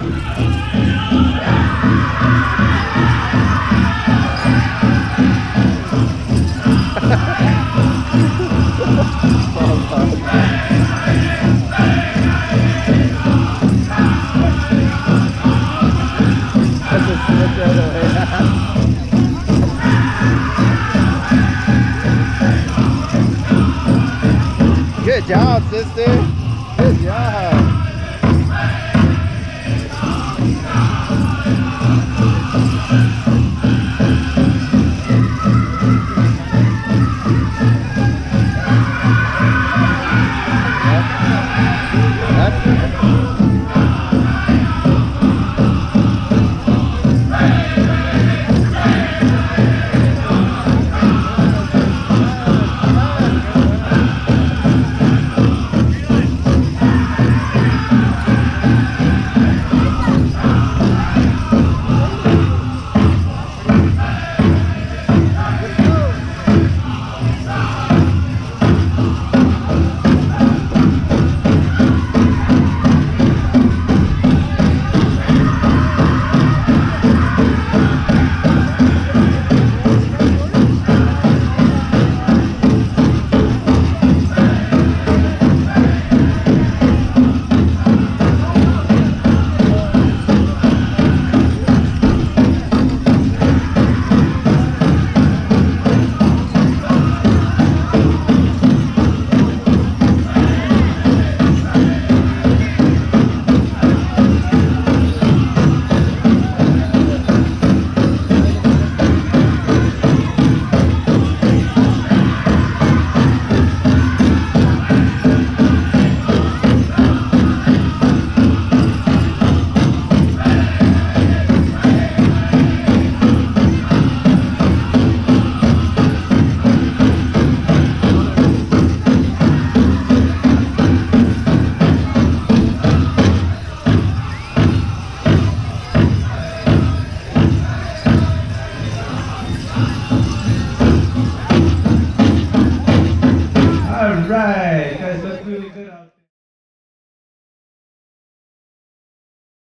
Good job, sister. Good job. right, guys, that's really good.